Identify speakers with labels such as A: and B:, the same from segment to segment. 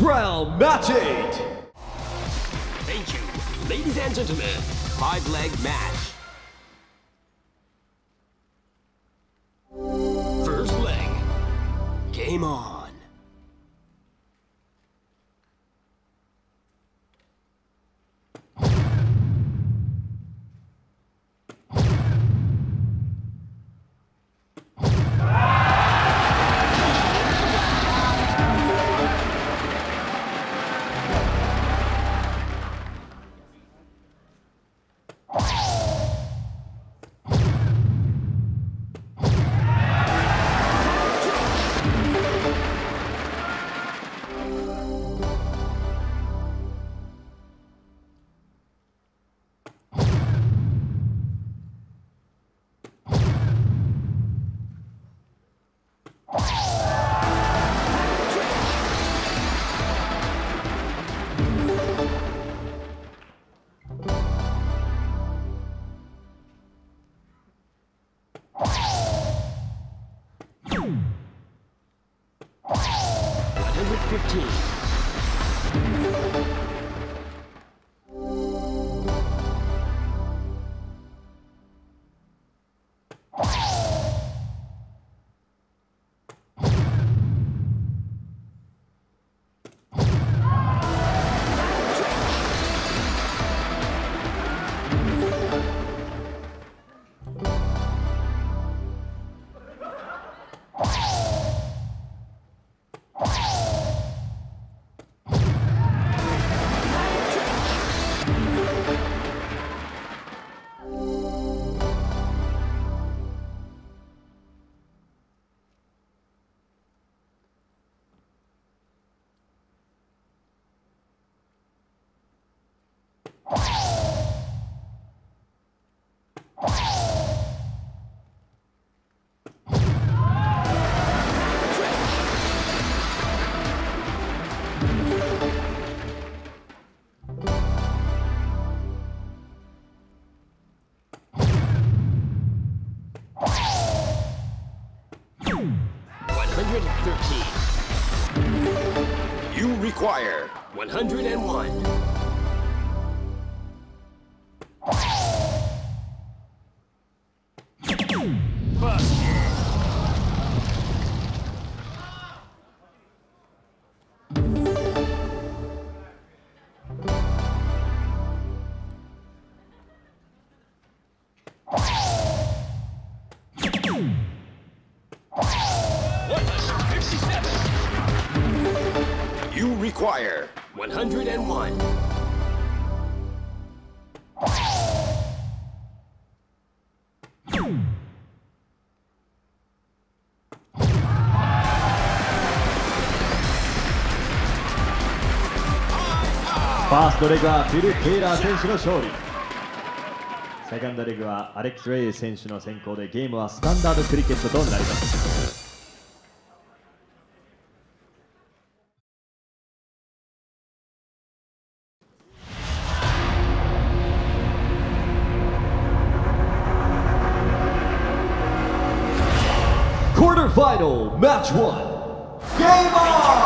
A: Round, match eight.
B: Thank you. Ladies and gentlemen, five leg match. One 113.
C: You require
A: 101. ァーストレグはフィル・テイラー選手の勝利。セカンドレグはアレックス・レイ選手の先行でゲームはスタンダードクリケットとなります。Quarterfinal, match one. Game on!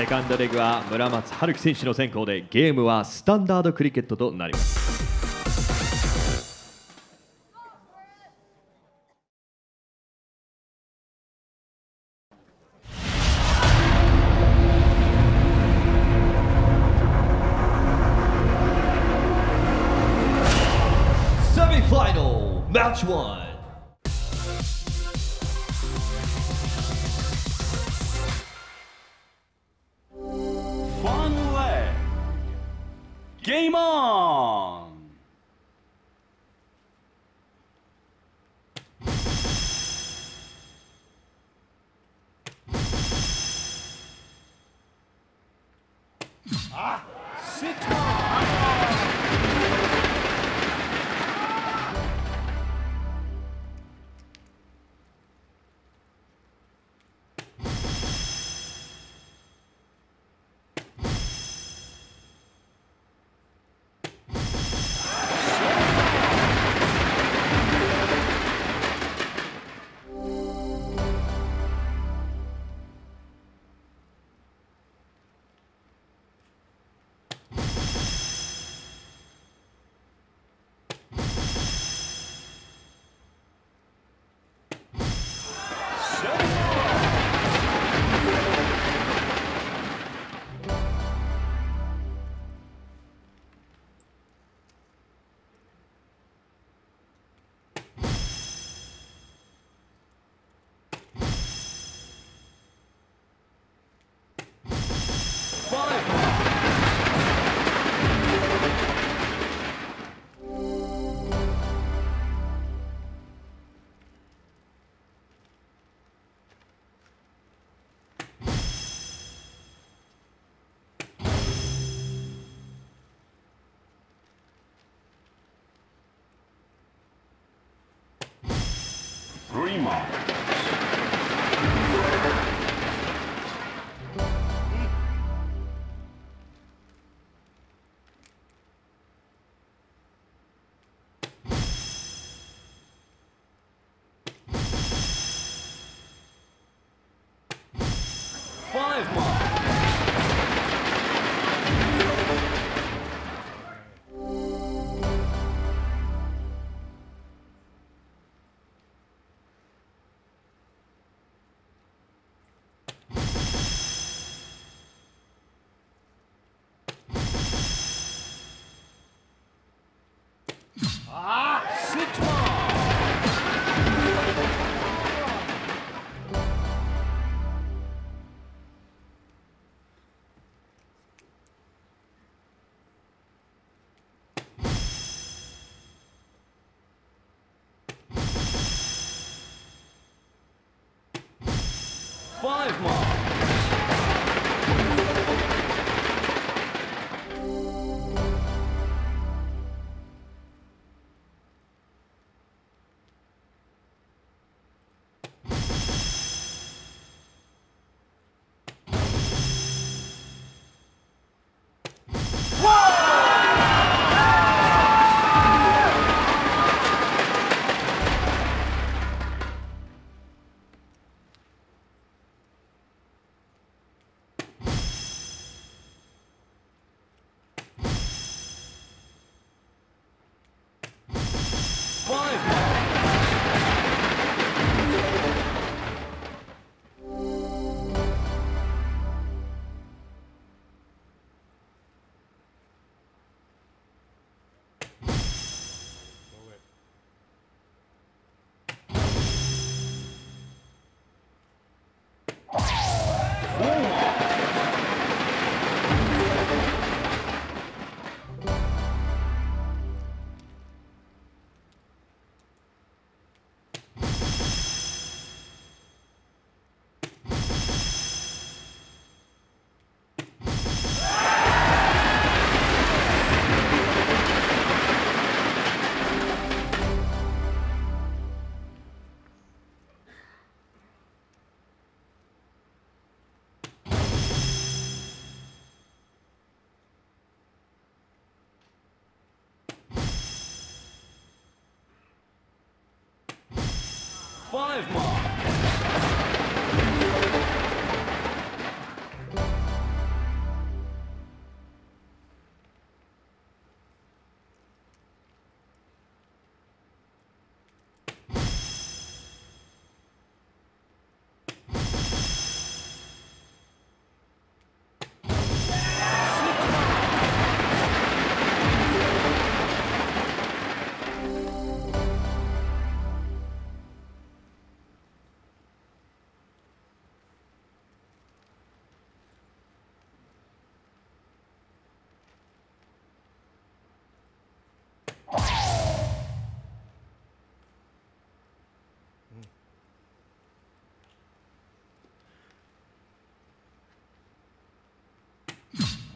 A: セカンドレグは村松春樹選手の先行でゲームはスタンダードクリケットとなります。
D: Game on! Ah, six Five Five marks.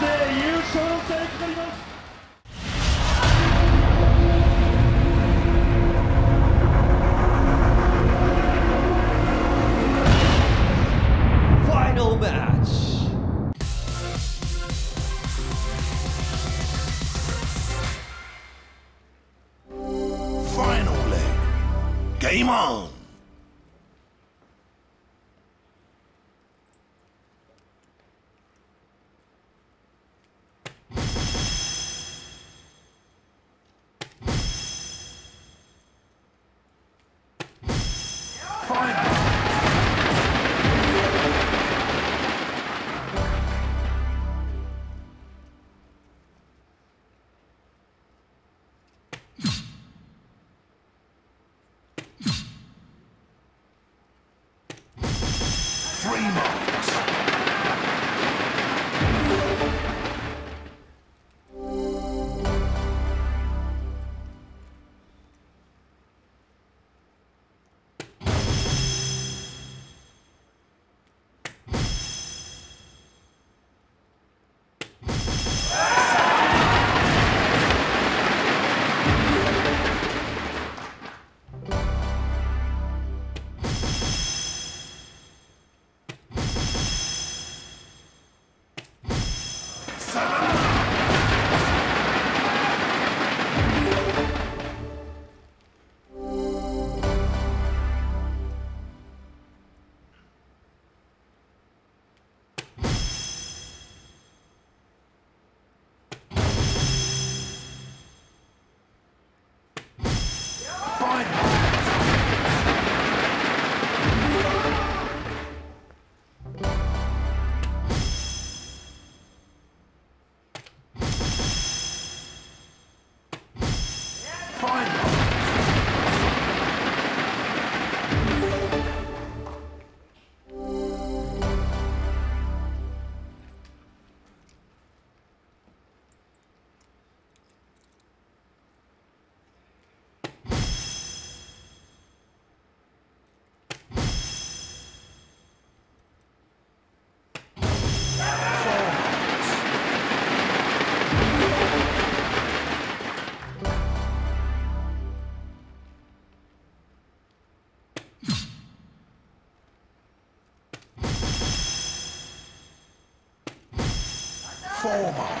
A: 勢優勝の期待がかかります
B: Final match.
C: Final leg. Game Four